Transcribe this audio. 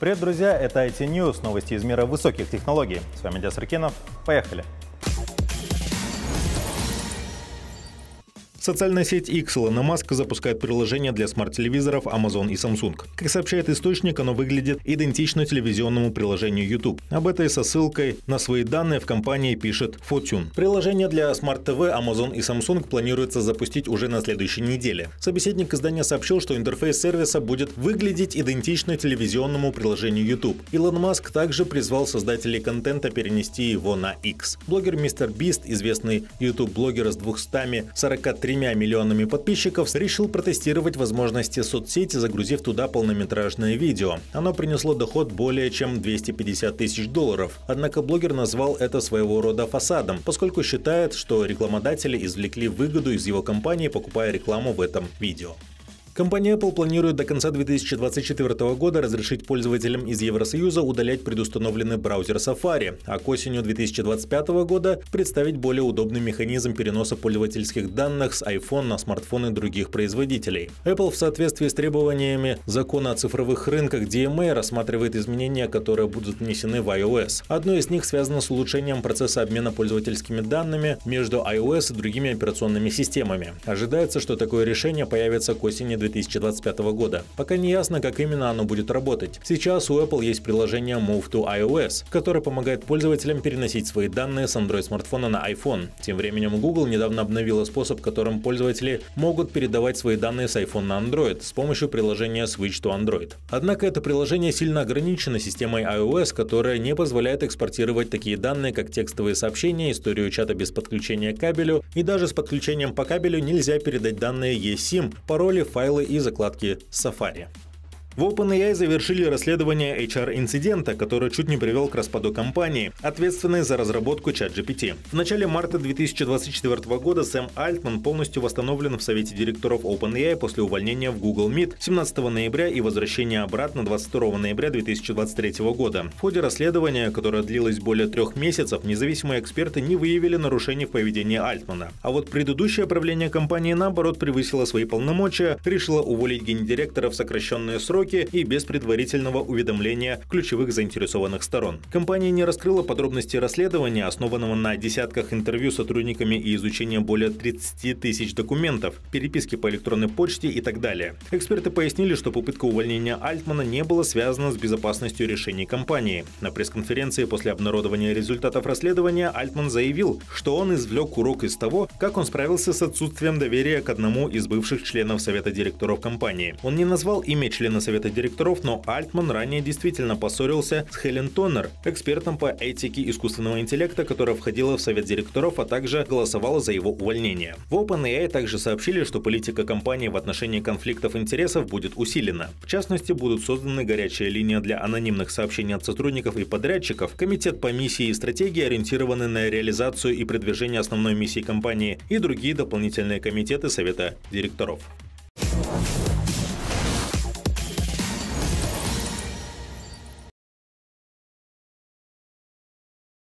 Привет, друзья! Это IT News, новости из мира высоких технологий. С вами Диас Ракинов. Поехали! Социальная сеть X Илона Маск запускает приложение для смарт-телевизоров Amazon и Samsung. Как сообщает источник, оно выглядит идентично телевизионному приложению YouTube. Об этой со ссылкой на свои данные в компании пишет Fortune. Приложение для TV Amazon и Samsung планируется запустить уже на следующей неделе. Собеседник издания сообщил, что интерфейс сервиса будет выглядеть идентично телевизионному приложению YouTube. Илон Маск также призвал создателей контента перенести его на X. Блогер Мистер Бист, известный YouTube-блогер с 243 тремя миллионами подписчиков, решил протестировать возможности соцсети, загрузив туда полнометражное видео. Оно принесло доход более чем 250 тысяч долларов. Однако блогер назвал это своего рода фасадом, поскольку считает, что рекламодатели извлекли выгоду из его компании, покупая рекламу в этом видео. Компания Apple планирует до конца 2024 года разрешить пользователям из Евросоюза удалять предустановленный браузер Safari, а к осенью 2025 года представить более удобный механизм переноса пользовательских данных с iPhone на смартфоны других производителей. Apple в соответствии с требованиями закона о цифровых рынках DMA рассматривает изменения, которые будут внесены в iOS. Одно из них связано с улучшением процесса обмена пользовательскими данными между iOS и другими операционными системами. Ожидается, что такое решение появится к осени 2025 года. Пока не ясно, как именно оно будет работать. Сейчас у Apple есть приложение Move to iOS, которое помогает пользователям переносить свои данные с Android смартфона на iPhone. Тем временем Google недавно обновила способ, которым пользователи могут передавать свои данные с iPhone на Android с помощью приложения Switch to Android. Однако это приложение сильно ограничено системой iOS, которая не позволяет экспортировать такие данные, как текстовые сообщения, историю чата без подключения к кабелю и даже с подключением по кабелю нельзя передать данные eSIM, пароли, файлы файлы и закладки Safari. В OpenAI завершили расследование HR-инцидента, который чуть не привел к распаду компании, ответственной за разработку ChatGPT. В начале марта 2024 года Сэм Альтман полностью восстановлен в Совете директоров OpenAI после увольнения в Google Meet 17 ноября и возвращения обратно 22 ноября 2023 года. В ходе расследования, которое длилось более трех месяцев, независимые эксперты не выявили нарушений в поведении Альтмана. А вот предыдущее правление компании, наоборот, превысило свои полномочия, решило уволить гендиректора в сокращенные сроки сроки и без предварительного уведомления ключевых заинтересованных сторон. Компания не раскрыла подробности расследования, основанного на десятках интервью с сотрудниками и изучения более 30 тысяч документов, переписки по электронной почте и так далее. Эксперты пояснили, что попытка увольнения Альтмана не была связана с безопасностью решений компании. На пресс-конференции после обнародования результатов расследования Альтман заявил, что он извлек урок из того, как он справился с отсутствием доверия к одному из бывших членов Совета директоров компании. Он не назвал имя члена Совета совета директоров, но Альтман ранее действительно поссорился с Хелен Тоннер, экспертом по этике искусственного интеллекта, которая входила в совет директоров, а также голосовала за его увольнение. В OpenAI также сообщили, что политика компании в отношении конфликтов интересов будет усилена. В частности, будут созданы горячая линия для анонимных сообщений от сотрудников и подрядчиков, комитет по миссии и стратегии, ориентированный на реализацию и продвижение основной миссии компании, и другие дополнительные комитеты совета директоров.